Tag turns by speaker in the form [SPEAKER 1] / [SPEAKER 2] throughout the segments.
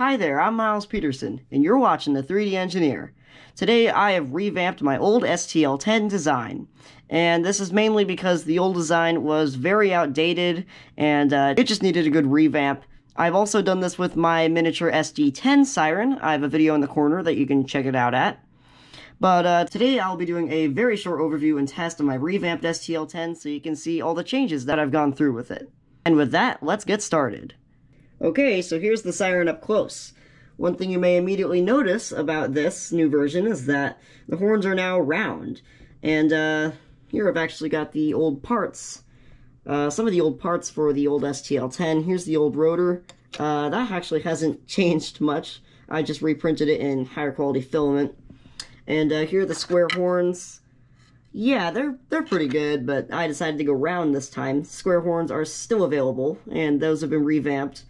[SPEAKER 1] Hi there, I'm Miles Peterson, and you're watching The 3D Engineer. Today I have revamped my old STL10 design, and this is mainly because the old design was very outdated, and uh, it just needed a good revamp. I've also done this with my miniature SD10 Siren. I have a video in the corner that you can check it out at. But uh, today I'll be doing a very short overview and test of my revamped STL10 so you can see all the changes that I've gone through with it. And with that, let's get started. Okay, so here's the siren up close. One thing you may immediately notice about this new version is that the horns are now round. And uh, here I've actually got the old parts. Uh, some of the old parts for the old STL10. Here's the old rotor. Uh, that actually hasn't changed much. I just reprinted it in higher quality filament. And uh, here are the square horns. Yeah, they're they're pretty good, but I decided to go round this time. Square horns are still available, and those have been revamped.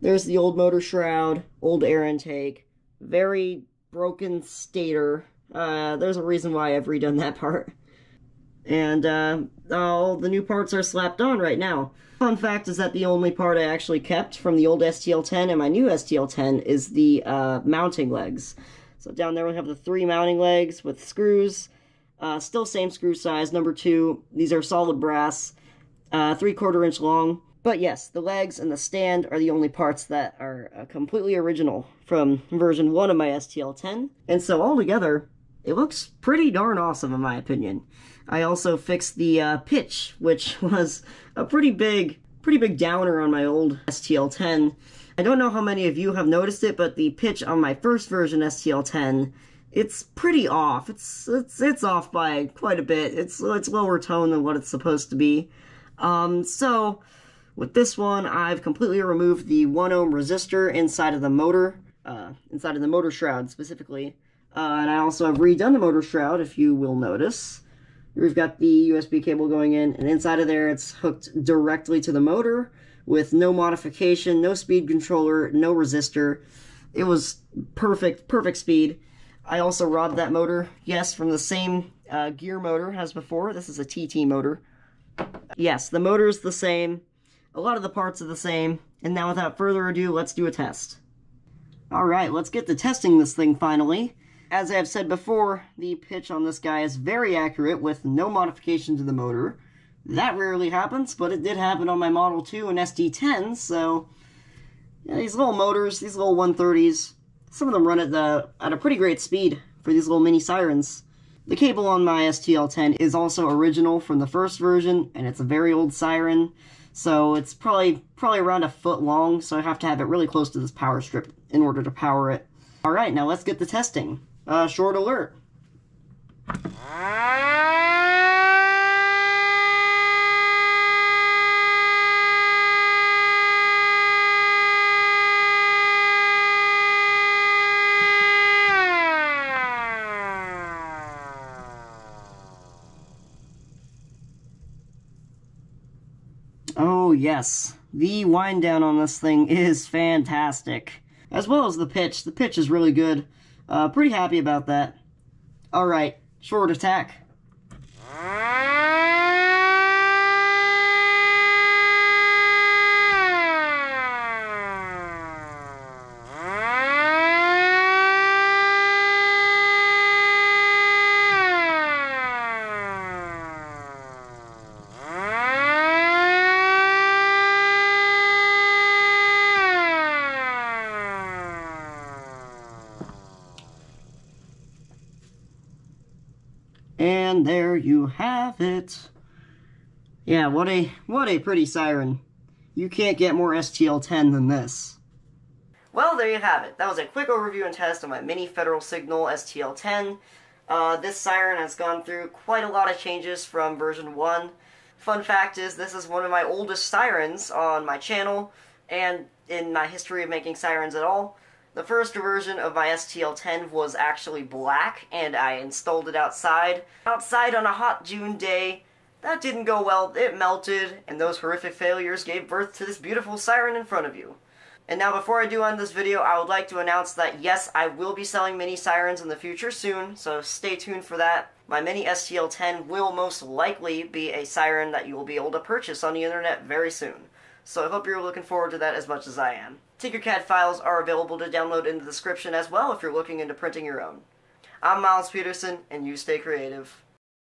[SPEAKER 1] There's the old motor shroud, old air intake, very broken stator. Uh, there's a reason why I've redone that part. And uh, all the new parts are slapped on right now. Fun fact is that the only part I actually kept from the old STL10 and my new STL10 is the uh, mounting legs. So down there we have the three mounting legs with screws. Uh, still same screw size, number two. These are solid brass, uh, three quarter inch long. But yes, the legs and the stand are the only parts that are uh, completely original from version 1 of my STL10. And so altogether, it looks pretty darn awesome in my opinion. I also fixed the uh, pitch, which was a pretty big, pretty big downer on my old STL10. I don't know how many of you have noticed it, but the pitch on my first version STL10, it's pretty off. It's it's it's off by quite a bit. It's it's lower tone than what it's supposed to be. Um, so with this one, I've completely removed the 1 ohm resistor inside of the motor, uh, inside of the motor shroud specifically. Uh, and I also have redone the motor shroud, if you will notice. We've got the USB cable going in, and inside of there it's hooked directly to the motor with no modification, no speed controller, no resistor. It was perfect, perfect speed. I also robbed that motor, yes, from the same uh, gear motor as before. This is a TT motor. Yes, the motor is the same. A lot of the parts are the same, and now without further ado, let's do a test. Alright, let's get to testing this thing finally. As I've said before, the pitch on this guy is very accurate with no modification to the motor. That rarely happens, but it did happen on my Model 2 and SD10, so... Yeah, these little motors, these little 130s, some of them run at, the, at a pretty great speed for these little mini sirens. The cable on my STL10 is also original from the first version, and it's a very old siren. So it's probably probably around a foot long, so I have to have it really close to this power strip in order to power it. Alright, now let's get the testing. Uh, short alert. Oh yes, the wind down on this thing is fantastic. As well as the pitch. The pitch is really good. Uh, pretty happy about that. Alright, short attack. And there you have it. Yeah, what a what a pretty siren. You can't get more STL10 than this. Well, there you have it. That was a quick overview and test of my mini Federal Signal STL10. Uh, this siren has gone through quite a lot of changes from version 1. Fun fact is, this is one of my oldest sirens on my channel, and in my history of making sirens at all. The first version of my STL10 was actually black, and I installed it outside. Outside on a hot June day. That didn't go well, it melted, and those horrific failures gave birth to this beautiful siren in front of you. And now before I do end this video, I would like to announce that yes, I will be selling mini sirens in the future soon, so stay tuned for that. My mini STL10 will most likely be a siren that you will be able to purchase on the internet very soon. So I hope you're looking forward to that as much as I am. Tinkercad files are available to download in the description as well if you're looking into printing your own. I'm Miles Peterson, and you stay creative.